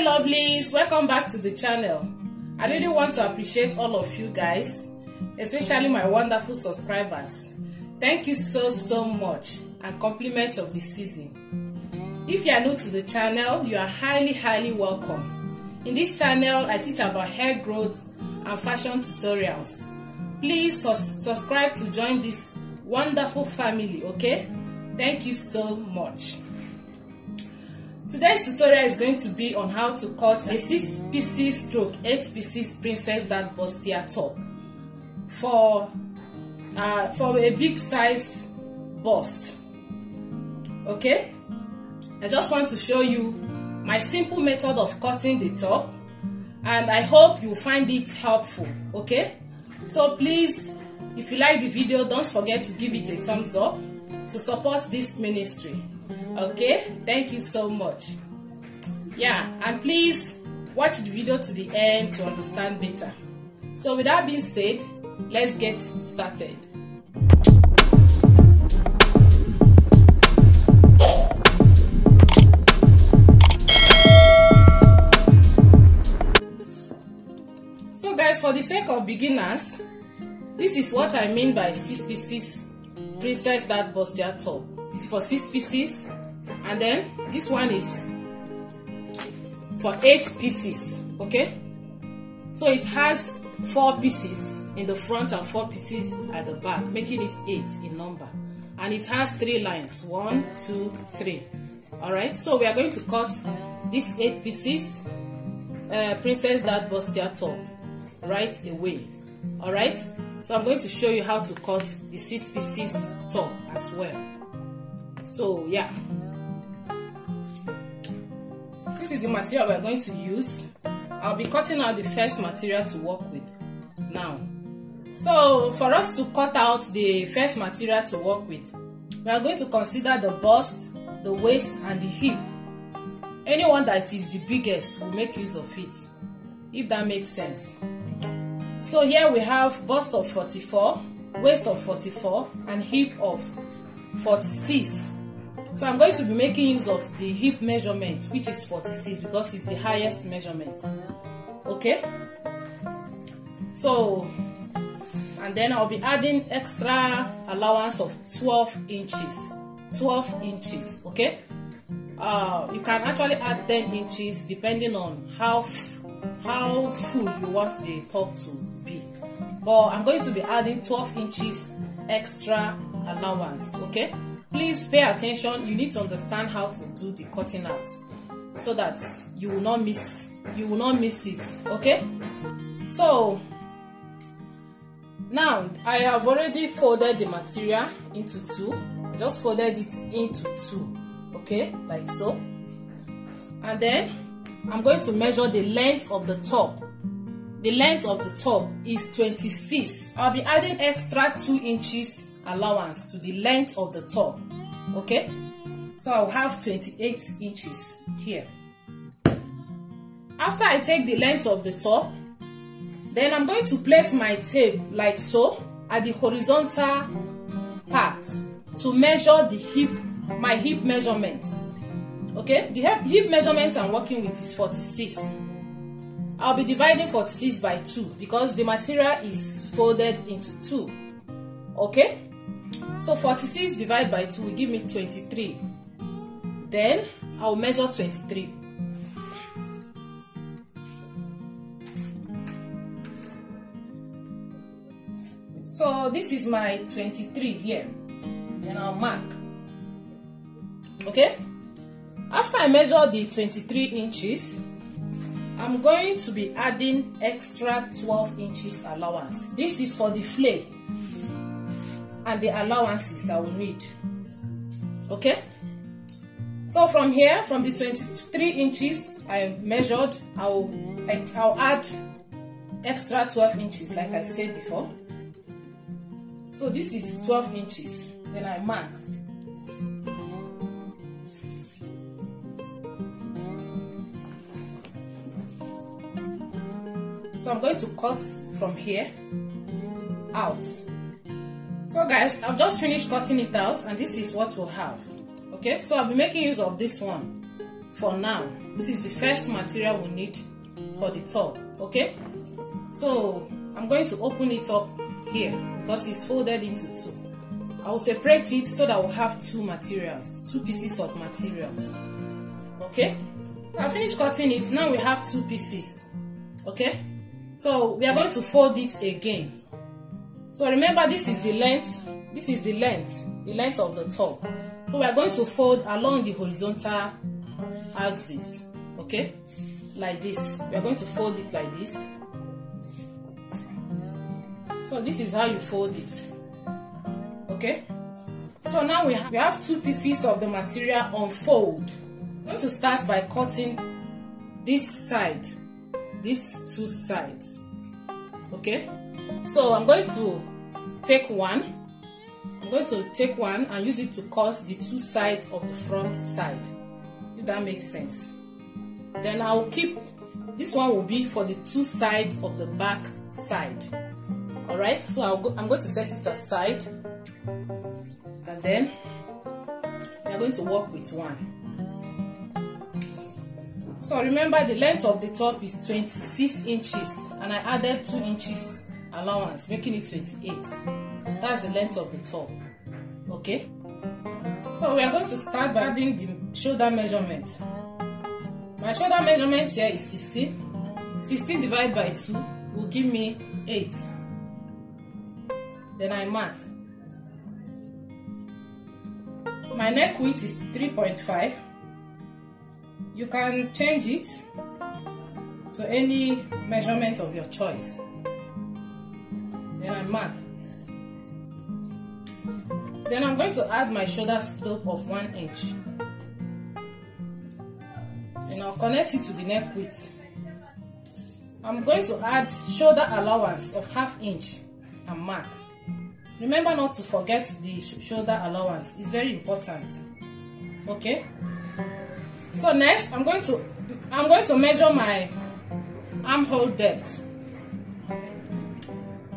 lovelies. Welcome back to the channel. I really want to appreciate all of you guys especially my wonderful subscribers. Thank you so so much and compliment of the season. If you are new to the channel you are highly highly welcome. In this channel i teach about hair growth and fashion tutorials. Please sus subscribe to join this wonderful family okay? Thank you so much Today's tutorial is going to be on how to cut a 6 pieces stroke 8 pieces princess dart bustier top for uh, for a big size bust. Okay, I just want to show you my simple method of cutting the top and I hope you find it helpful. Okay, so please if you like the video don't forget to give it a thumbs up to support this ministry okay? Thank you so much. Yeah and please watch the video to the end to understand better. So with dart being said let's get started. So guys for the sake of beginners this is what i mean by six pieces princess that bustier top. It's for six pieces and then this one is for eight pieces okay? So it has four pieces. In the front and four pieces at the back making it eight in number. And it has three lines one two three. All right so we are going to cut these eight pieces uh, princess dart bustier top right away. All right so i'm going to show you how to cut the six pieces top as well. So yeah this is the material we're going to use. I'll be cutting out the first material to work with now. So for us to cut out the first material to work with we are going to consider the bust the waist and the hip. Anyone that is the biggest will make use of it if that makes sense. So here we have bust of 44 waist of 44 and hip of 46 so i'm going to be making use of the hip measurement which is 46 because it's the highest measurement. Okay? So and then i'll be adding extra allowance of 12 inches. 12 inches okay? Uh, you can actually add 10 inches depending on how how full you want the top to be. But i'm going to be adding 12 inches extra allowance okay please pay attention. You need to understand how to do the cutting out so that you will not miss you will not miss it okay? So now i have already folded the material into two. Just folded it into two okay? Like so. And then i'm going to measure the length of the top. The length of the top is 26 i'll be adding extra two inches allowance to the length of the top okay so i'll have 28 inches here after i take the length of the top then i'm going to place my tape like so at the horizontal part to measure the hip my hip measurement okay the hip, hip measurement i'm working with is 46 I'll be dividing 46 by 2 because the material is folded into 2. Okay? So 46 divided by 2 will give me 23. Then I'll measure 23. So this is my 23 here. Then I'll mark. Okay? After I measure the 23 inches, I'm going to be adding extra 12 inches allowance. This is for the flare and the allowances I will need. Okay? So from here, from the 23 inches I measured, I'll, I'll add extra 12 inches like I said before. So this is 12 inches. Then I mark. So I'm going to cut from here out. So guys, I've just finished cutting it out and this is what we'll have. Okay, so I'll be making use of this one. for now. This is the first material we need for the top. Okay? So i'm going to open it up here because it's folded into two. I will separate it so that we'll have two materials two pieces of materials. Okay? I finished cutting it. Now we have two pieces. Okay? So we are going to fold it again so remember this is the length this is the length the length of the top. So we are going to fold along the horizontal axis okay? Like this. We are going to fold it like this. So this is how you fold it okay? So now we have, we have two pieces of the material unfold. I'm going to start by cutting this side these two sides okay so I'm going to take one. I'm going to take one and use it to cut the two sides of the front side if that makes sense. Then I'll keep this one will be for the two sides of the back side. All right so I'll go, I'm going to set it aside. And then we are going to work with one. So remember the length of the top is 26 inches and I added 2 inches allowance making it 28 that's the length of the top okay? So we are going to start by adding the shoulder measurement. My shoulder measurement here is 16 16 divided by 2 will give me 8 then I mark. My neck width is 3.5 you can change it to any measurement of your choice I mark then I'm going to add my shoulder slope of 1 inch. And I'll connect it to the neck width. I'm going to add shoulder allowance of half inch and mark. Remember not to forget the sh shoulder allowance. It's very important. Okay? So next I'm going to I'm going to measure my armhole depth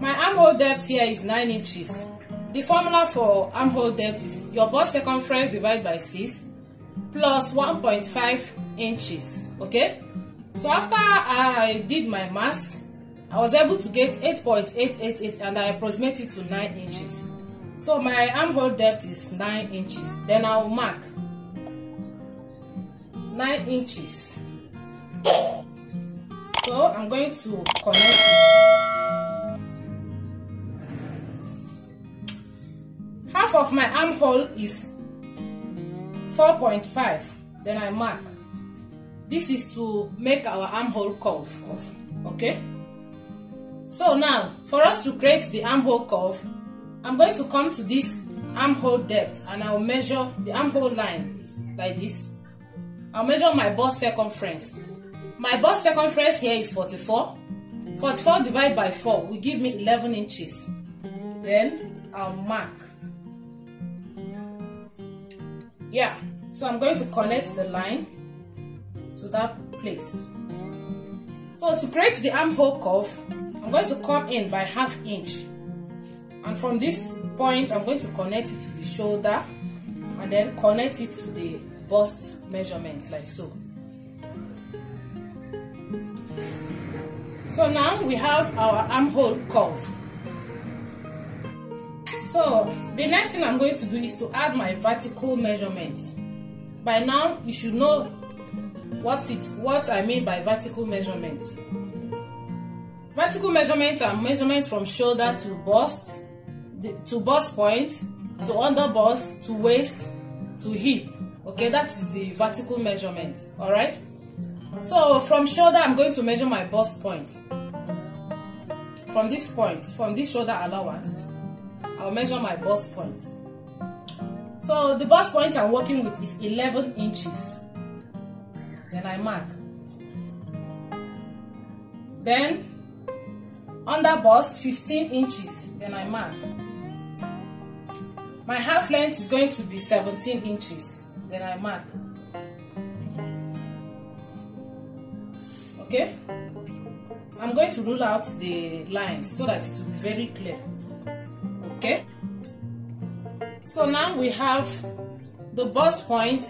my armhole depth here is 9 inches. The formula for armhole depth is your bust circumference divided by 6 plus 1.5 inches okay? So after I did my math I was able to get 8.888 and I approximate it to 9 inches. So my armhole depth is 9 inches. Then I'll mark 9 inches. So I'm going to connect it of my armhole is 4.5 then I mark. This is to make our armhole curve off okay? So now for us to create the armhole curve I'm going to come to this armhole depth and I'll measure the armhole line like this. I'll measure my bust circumference. My bust circumference here is 44 44 divided by 4 will give me 11 inches. Then I'll mark yeah. So I'm going to connect the line to that place. So to create the armhole curve I'm going to come in by half inch. And from this point I'm going to connect it to the shoulder and then connect it to the bust measurements like so. So now we have our armhole curve so the next thing I'm going to do is to add my vertical measurement. By now you should know what it what I mean by vertical measurement. Vertical measurements are measurements from shoulder to bust to bust point to under bust to waist to hip. Okay that is the vertical measurement all right so from shoulder i'm going to measure my bust point. From this point from this shoulder allowance i'll measure my bust point. So the bust point i'm working with is 11 inches. Then i mark. Then under bust 15 inches. Then i mark. My half length is going to be 17 inches. Then I mark. Okay? I'm going to rule out the lines so that it will be very clear okay. So now we have the bust point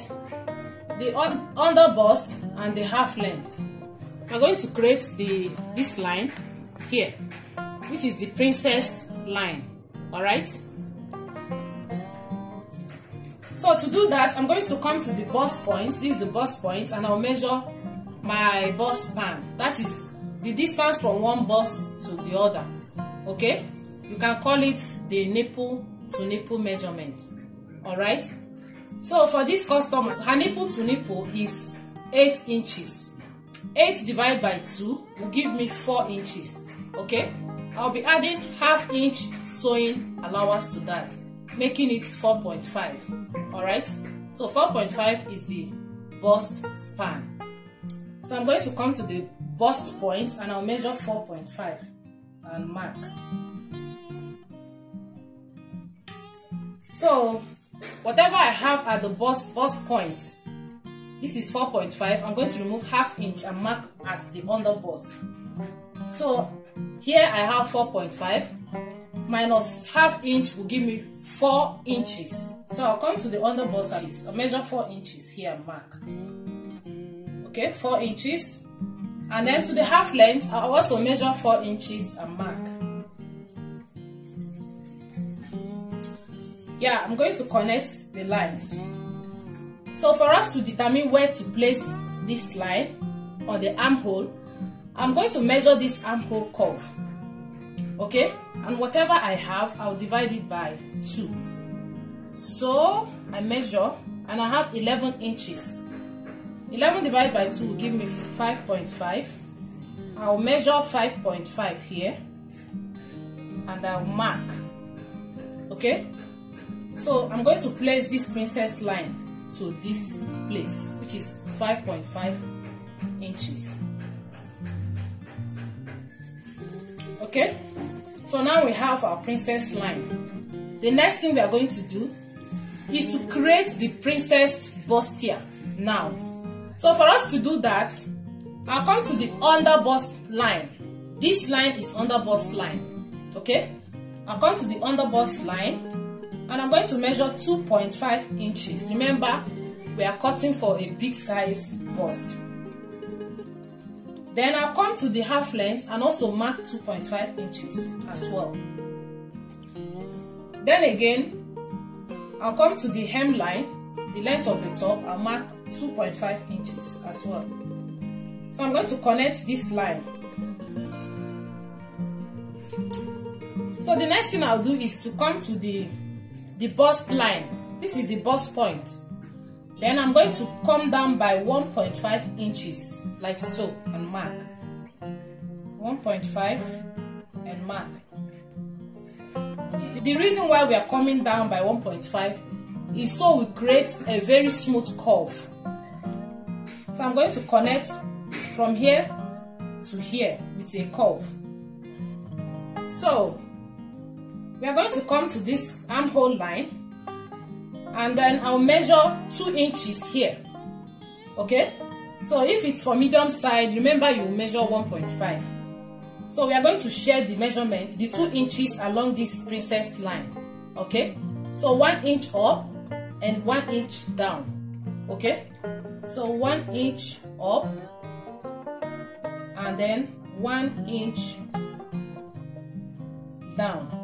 the under bust and the half length. We're going to create the this line here which is the princess line all right? So to do that i'm going to come to the bust point. This is the bust point and i'll measure my bust span. That is the distance from one bust to the other okay you can call it the nipple to nipple measurement. All right so for this customer her nipple to nipple is 8 inches. 8 divided by 2 will give me 4 inches. Okay? I'll be adding half inch sewing allowance to that making it 4.5 all right so 4.5 is the bust span. So I'm going to come to the bust point and I'll measure 4.5 and mark so whatever I have at the bust bust point this is 4.5 I'm going to remove half inch and mark at the under bust so here I have 4.5 minus half inch will give me 4 inches. So I'll come to the under bust I'll measure 4 inches here and mark. Okay 4 inches. And then to the half length I'll also measure 4 inches and mark yeah i'm going to connect the lines. So for us to determine where to place this line on the armhole i'm going to measure this armhole curve. Okay? And whatever i have i'll divide it by 2 so i measure and i have 11 inches. 11 divided by 2 will give me 5.5 i'll measure 5.5 here. And i'll mark. Okay so I'm going to place this princess line to this place which is 5.5 inches. Okay? So now we have our princess line. The next thing we are going to do is to create the princess bustier now. So for us to do that I'll come to the under bust line. This line is under bust line. Okay? I'll come to the under bust line and I'm going to measure 2.5 inches. Remember, we are cutting for a big size bust. Then I'll come to the half length and also mark 2.5 inches as well. Then again, I'll come to the hemline, the length of the top, I'll mark 2.5 inches as well. So I'm going to connect this line. So the next thing I'll do is to come to the the bust line. This is the bust point. Then I'm going to come down by 1.5 inches like so and mark. 1.5 and mark. The reason why we are coming down by 1.5 is so we create a very smooth curve. So I'm going to connect from here to here with a curve. So we are going to come to this armhole line and then I'll measure 2 inches here okay? So if it's for medium side remember you measure 1.5 so we are going to share the measurement the 2 inches along this princess line okay? So 1 inch up and 1 inch down okay? So 1 inch up and then 1 inch down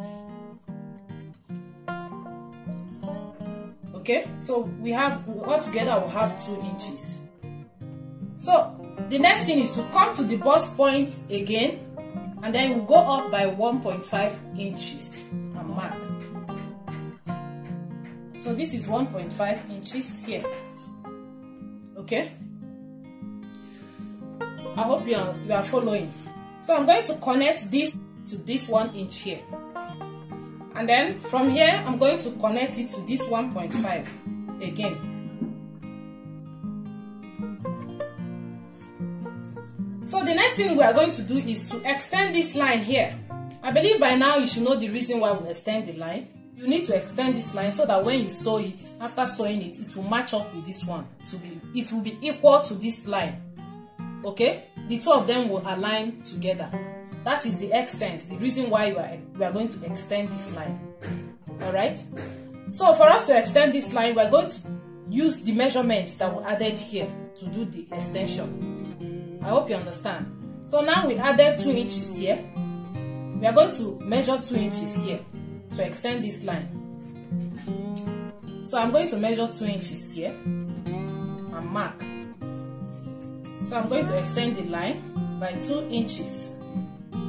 okay? So we have all together we'll have two inches. So the next thing is to come to the bust point again and then you go up by 1.5 inches and mark. So this is 1.5 inches here. Okay? I hope you are you are following. So I'm going to connect this to this one inch here and then from here I'm going to connect it to this 1.5 again. So the next thing we are going to do is to extend this line here. I believe by now you should know the reason why we extend the line. You need to extend this line so that when you sew it after sewing it it will match up with this one to be it will be equal to this line. Okay? The two of them will align together that is the essence, the reason why we are, we are going to extend this line. Alright? So for us to extend this line, we're going to use the measurements that were added here to do the extension. I hope you understand. So now we added 2 inches here. We are going to measure 2 inches here to extend this line. So I'm going to measure 2 inches here and mark. So I'm going to extend the line by 2 inches.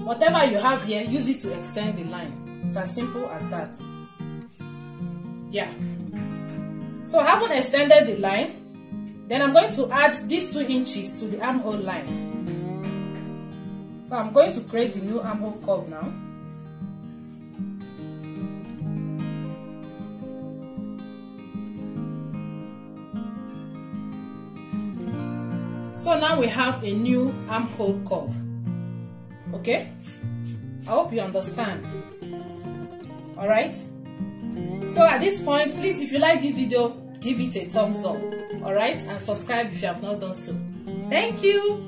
Whatever you have here, use it to extend the line. It's as simple as that. Yeah. So having extended the line, then I'm going to add these 2 inches to the armhole line. So I'm going to create the new armhole curve now. So now we have a new armhole curve. Okay? I hope you understand. Alright? So at this point, please if you like this video, give it a thumbs up. Alright? And subscribe if you have not done so. Thank you!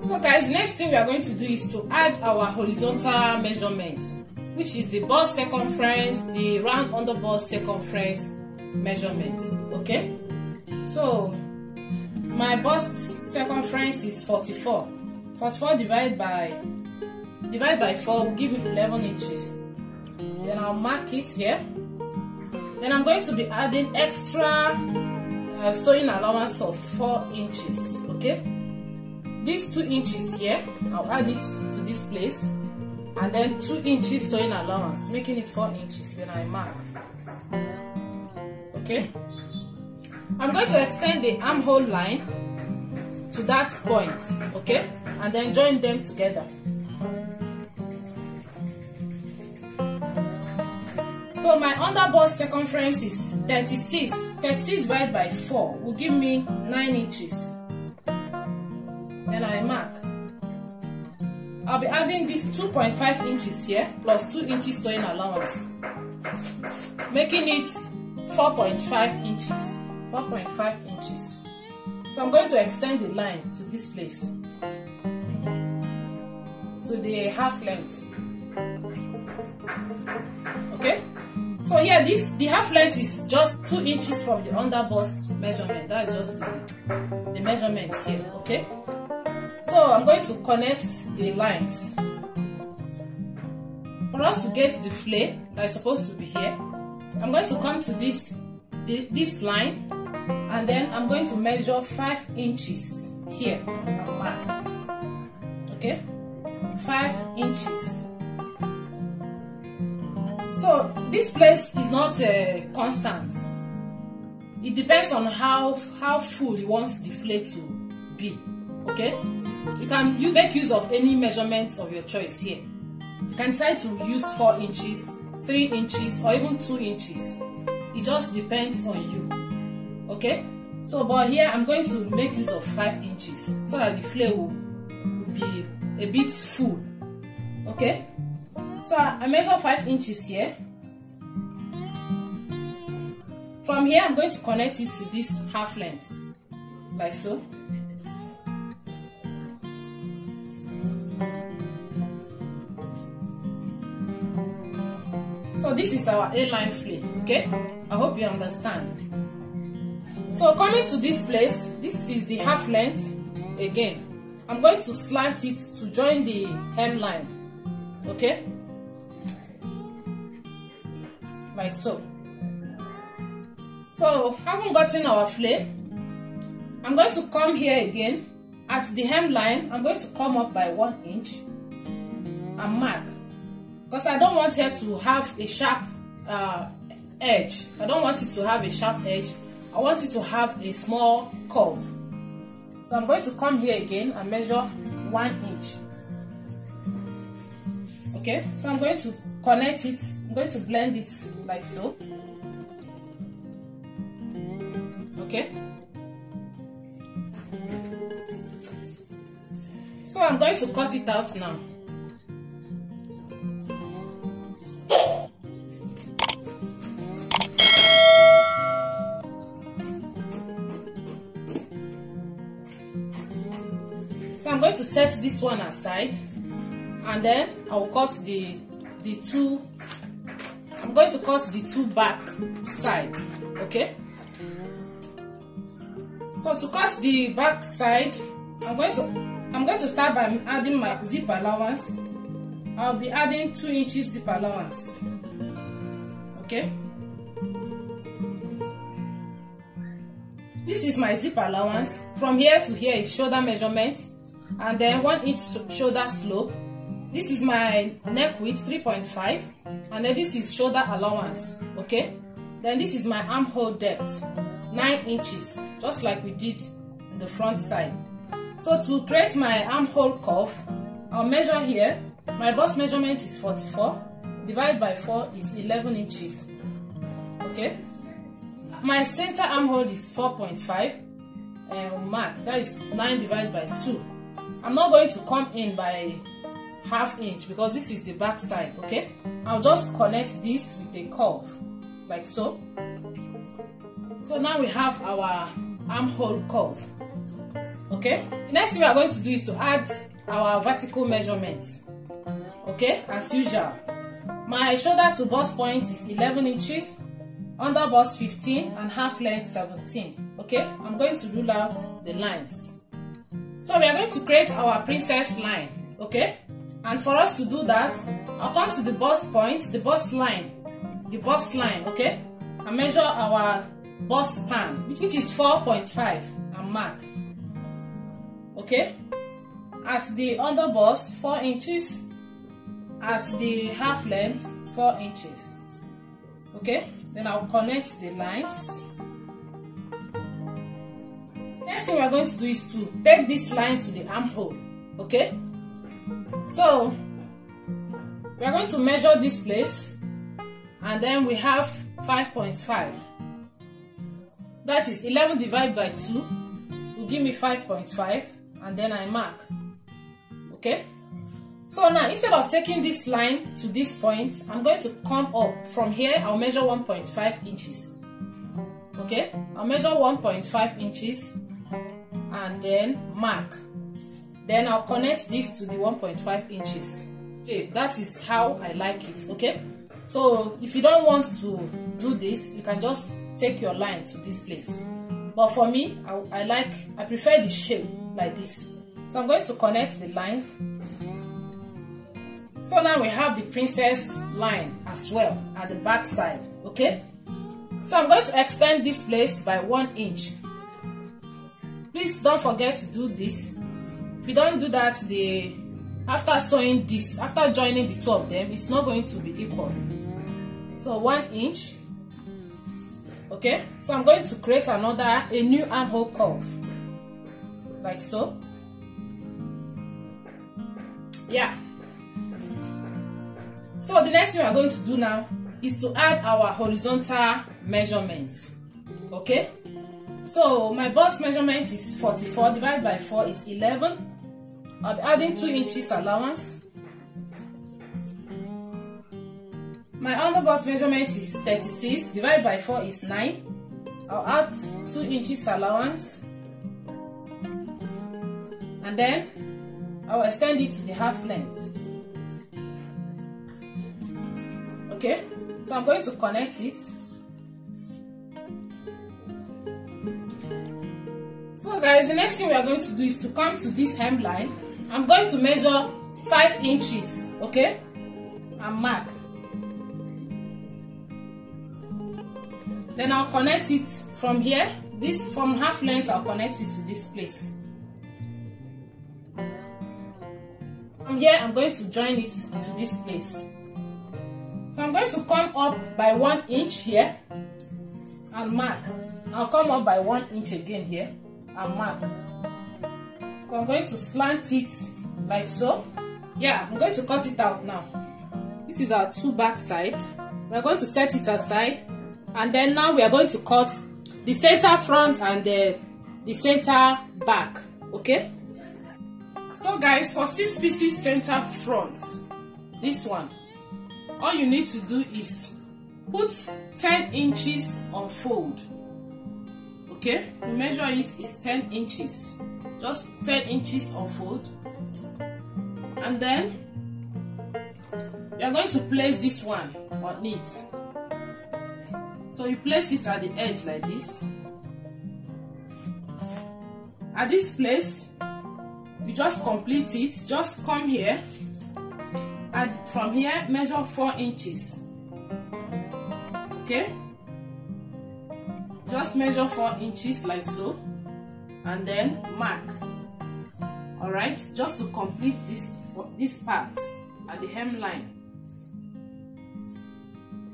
So guys, next thing we are going to do is to add our horizontal measurement, which is the bust circumference, the round under bust circumference measurement. Okay? So my bust circumference is 44 44 divided by divided by 4 will give me 11 inches. Then I'll mark it here. Then I'm going to be adding extra uh, sewing allowance of 4 inches okay? These 2 inches here I'll add it to this place. And then 2 inches sewing allowance making it 4 inches then I mark. Okay? I'm going to extend the armhole line to that point, okay? And then join them together. So my underbust circumference is 36. 36 divided by 4 will give me 9 inches. Then I mark. I'll be adding this 2.5 inches here plus 2 inches sewing allowance, making it 4.5 inches. 4.5 inches. So I'm going to extend the line to this place to the half length. Okay? So here this the half length is just 2 inches from the under bust measurement. That is just the, the measurement here. Okay? So I'm going to connect the lines. For us to get the flare that is supposed to be here, I'm going to come to this the, this line and then I'm going to measure 5 inches here mark. Okay? 5 inches. So this place is not uh, constant. It depends on how how full you want the flake to be. Okay? You can you make use of any measurement of your choice here. You can decide to use 4 inches 3 inches or even 2 inches. It just depends on you okay? So but here i'm going to make use of five inches so that the flare will, will be a bit full. Okay? So I, measure five inches here. From here i'm going to connect it to this half length like so. So this is our a-line flare okay? I hope you understand So coming to this place, this is the half length again. I'm going to slant it to join the hemline. Okay? Like so. So having gotten our flare, I'm going to come here again. At the hemline, I'm going to come up by one inch and mark. Because I don't want here to have a sharp uh, edge. I don't want it to have a sharp edge I want it to have a small curve. So I'm going to come here again and measure one inch. Okay, so I'm going to connect it, I'm going to blend it like so. Okay. So I'm going to cut it out now. Set this one aside and then I'll cut the the two I'm going to cut the two back side okay? So to cut the back side i'm going to i'm going to start by adding my zip allowance. I'll be adding two inches zip allowance okay? This is my zip allowance. From here to here is shoulder measurement and then one inch shoulder slope this is my neck width 3.5 and then this is shoulder allowance okay? Then this is my armhole depth 9 inches just like we did in the front side. So to create my armhole curve I'll measure here. My bust measurement is 44 divided by 4 is 11 inches okay? My center armhole is 4.5 um, mark that is 9 divided by 2 I'm not going to come in by half inch because this is the back side okay? I'll just connect this with a curve like so. So now we have our armhole curve okay? Next thing we are going to do is to add our vertical measurement okay? As usual. My shoulder to bust point is 11 inches under bust 15 and half length 17 okay? I'm going to rule out the lines so we are going to create our princess line okay? And for us to do that i'll come to the bust point the bust line the bust line okay? And measure our bust span which is 4.5 and mark okay? At the under bust 4 inches. At the half length 4 inches okay? Then I'll connect the lines thing we're going to do is to take this line to the armhole okay? So we're going to measure this place and then we have 5.5 that is 11 divided by 2 will give me 5.5 and then I mark okay? So now instead of taking this line to this point I'm going to come up from here I'll measure 1.5 inches okay? I'll measure 1.5 inches and then mark. Then I'll connect this to the 1.5 inches. Okay that is how I like it okay? So if you don't want to do this you can just take your line to this place. But for me I, I like I prefer the shape like this. So I'm going to connect the line. So now we have the princess line as well at the back side okay? So I'm going to extend this place by one inch please don't forget to do this. If you don't do that the after sewing this after joining the two of them it's not going to be equal. So one inch. Okay? So i'm going to create another a new armhole curve. Like so. Yeah. So the next thing we are going to do now is to add our horizontal measurements. Okay so my bust measurement is 44 divided by 4 is 11 I'll be adding 2 inches allowance. My underbust measurement is 36, divided by 4 is 9. I'll add 2 inches allowance. And then I'll extend it to the half length. Okay, so I'm going to connect it. So guys, the next thing we are going to do is to come to this hemline I'm going to measure 5 inches, okay? And mark. Then I'll connect it from here. This from half length, I'll connect it to this place. From here, I'm going to join it to this place. So I'm going to come up by 1 inch here and mark. I'll come up by 1 inch again here and mark. So I'm going to slant it like so. Yeah, I'm going to cut it out now. This is our two back side. We're going to set it aside. And then now we are going to cut the center front and the, the center back. Okay? So guys, for six pieces center front, this one, all you need to do is put 10 inches on fold. Okay? To measure it is 10 inches. Just 10 inches on fold and then you are going to place this one on it. So you place it at the edge like this. At this place you just complete it. Just come here. And from here measure four inches. Okay just measure four inches like so and then mark. All right just to complete this this part at the hemline.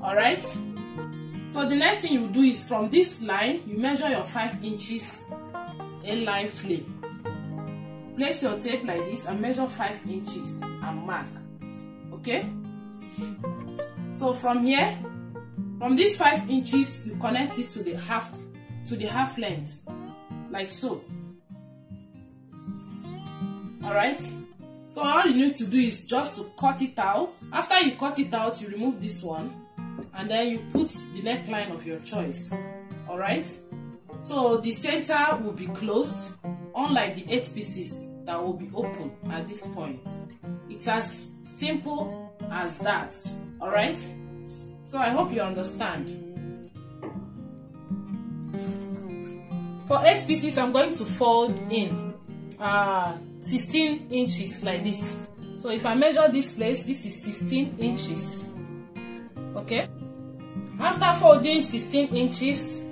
All right so the next thing you do is from this line you measure your five inches inline flame. Place your tape like this and measure five inches and mark. Okay? So from here from this five inches you connect it to the half to the half length like so. All right so all you need to do is just to cut it out. After you cut it out you remove this one and then you put the neckline of your choice. All right so the center will be closed unlike the eight pieces that will be open at this point. It's as simple as that. All right so i hope you understand. For eight pieces i'm going to fold in uh 16 inches like this. So if i measure this place this is 16 inches. Okay? After folding 16 inches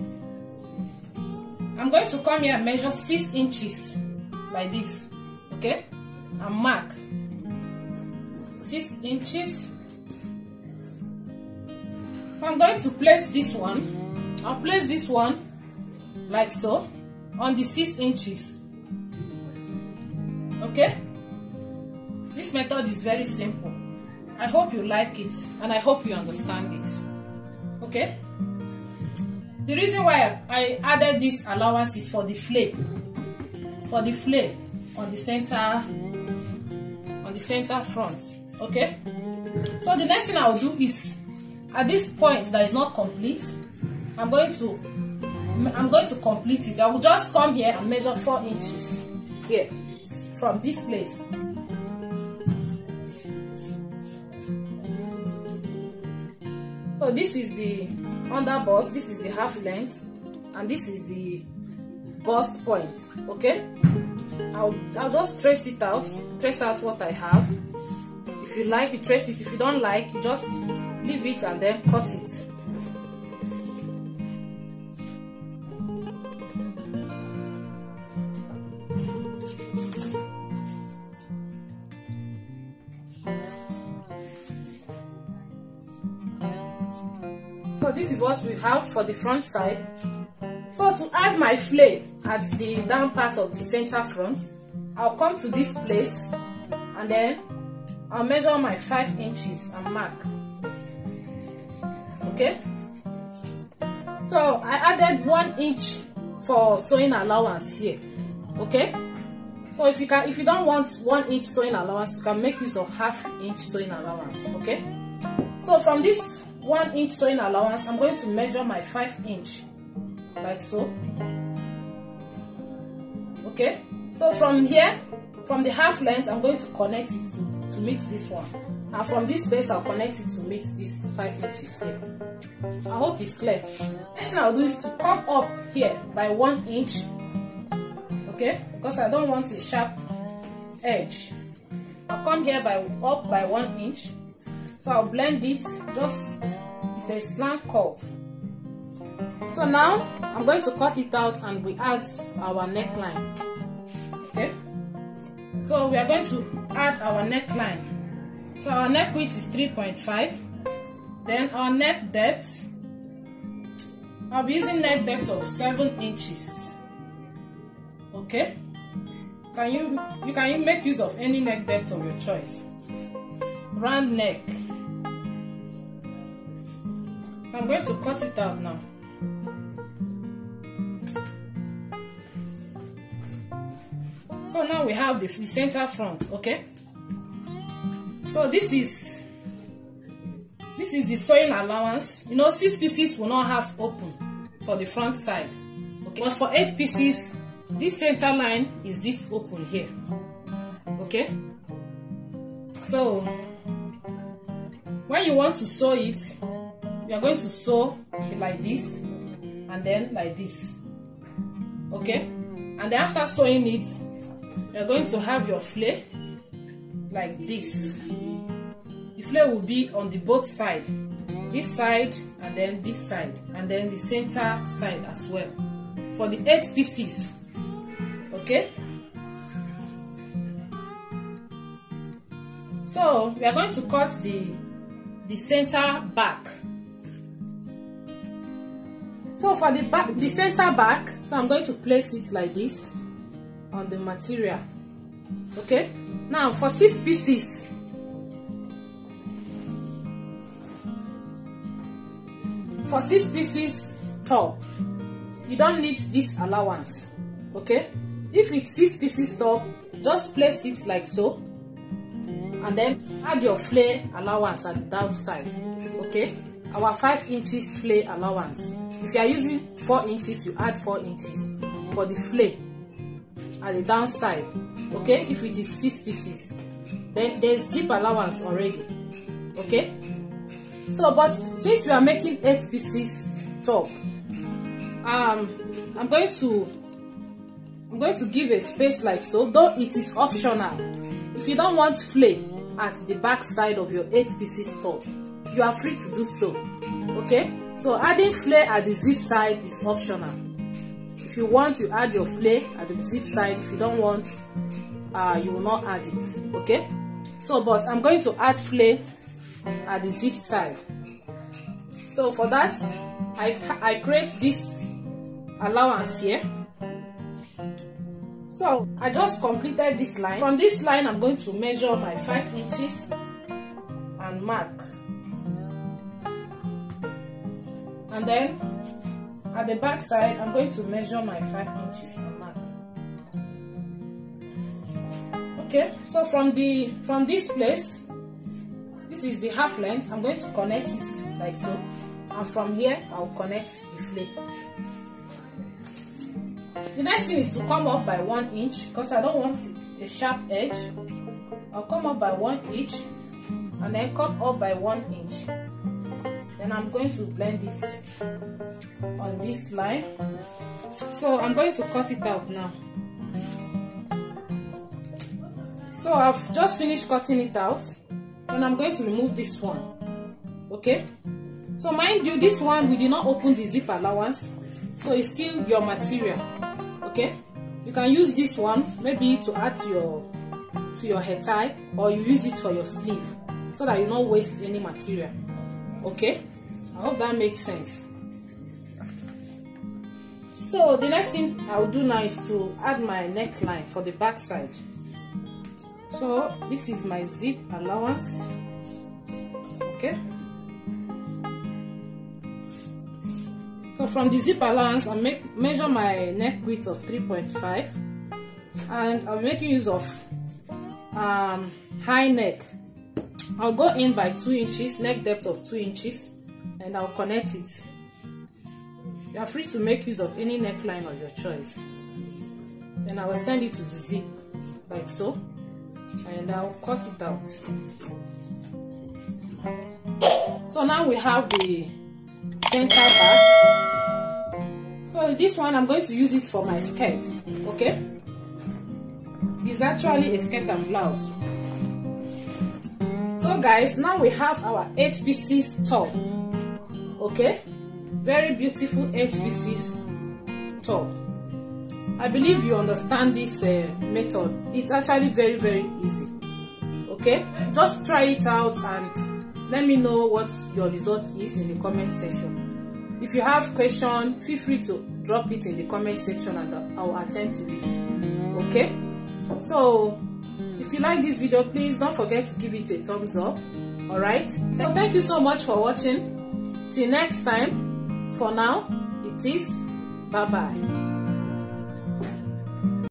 i'm going to come here and measure 6 inches like this. Okay? And mark. 6 inches so i'm going to place this one. I'll place this one like so on the 6 inches. Okay? This method is very simple. I hope you like it and i hope you understand it. Okay? The reason why i added this allowance is for the flare. For the flare on the center on the center front. Okay? So the next thing i'll do is at this point that is not complete i'm going to i'm going to complete it. I will just come here and measure four inches here from this place. So this is the under bust this is the half length and this is the bust point okay? I'll, I'll just trace it out trace out what I have. If you like you trace it. If you don't like you just leave it and then cut it. So this is what we have for the front side. So to add my flare at the down part of the center front i'll come to this place and then i'll measure my five inches and mark okay. So i added one inch for sewing allowance here. Okay? So if you can if you don't want one inch sewing allowance you can make use of half inch sewing allowance. Okay? So from this one inch sewing allowance i'm going to measure my five inch. Like so. Okay? So from here from the half length i'm going to connect it to, to meet this one and from this base i'll connect it to meet this five inches here. I hope it's clear. Next thing i'll do is to come up here by one inch okay? Because i don't want a sharp edge. I'll come here by up by one inch. So I'll blend it just with a slant curve. So now I'm going to cut it out and we add our neckline okay? So we are going to add our neckline so our neck width is 3.5 then our neck depth I'll be using neck depth of 7 inches. Okay? Can you you can make use of any neck depth of your choice? Round neck. I'm going to cut it out now. So now we have the center front okay so this is this is the sewing allowance. You know six pieces will not have open for the front side. Okay. But for eight pieces this center line is this open here. Okay? So when you want to sew it you are going to sew like this and then like this. Okay? And after sewing it you're going to have your flare like this. The flare will be on the both side this side and then this side and then the center side as well. For the eight pieces okay? So we are going to cut the the center back. So for the back the center back so i'm going to place it like this on the material okay now for six pieces. For six pieces top you don't need this allowance okay? If it's six pieces top just place it like so. And then add your flare allowance at the downside okay? Our five inches flare allowance. If you are using four inches you add four inches for the flare at the downside okay? If it is six pieces then there's zip allowance already okay? So but since we are making eight pieces top um i'm going to i'm going to give a space like so though it is optional. If you don't want flare at the back side of your eight pieces top you are free to do so okay? So adding flare at the zip side is optional if you want you add your flare at the zip side if you don't want uh, you will not add it okay? So but i'm going to add flare at the zip side. So for that i i create this allowance here. So i just completed this line. From this line i'm going to measure my five inches and mark. And then at the back side i'm going to measure my five inches and mark. Okay so from the from this place this is the half length. I'm going to connect it like so. And from here i'll connect the flare the next thing is to come up by one inch because i don't want a sharp edge. I'll come up by one inch and then come up by one inch then i'm going to blend it on this line. So i'm going to cut it out now. So i've just finished cutting it out. And i'm going to remove this one. Okay? So mind you this one we did not open the zip allowance. So it's still your material. Okay? You can use this one maybe to add to your to your hair tie or you use it for your sleeve so that you don't waste any material. Okay i hope that makes sense. So the next thing i'll do now is to add my neckline for the back side so this is my zip allowance. Okay. So from the zip allowance i make measure my neck width of 3.5 and i'm making use of um, high neck. I'll go in by two inches neck depth of two inches and i'll connect it. You are free to make use of any neckline of your choice. Then i'll extend it to the zip like so and I'll cut it out. So now we have the center back. So this one I'm going to use it for my skirt okay? It's actually a skirt and blouse. So guys now we have our eight pieces top okay very beautiful eight pieces top I believe you understand this uh, method. It's actually very, very easy. Okay? Just try it out and let me know what your result is in the comment section. If you have question, feel free to drop it in the comment section and I'll attend to it. Okay? So, if you like this video, please don't forget to give it a thumbs up. Alright? So, thank you so much for watching. Till next time, for now, it is bye-bye.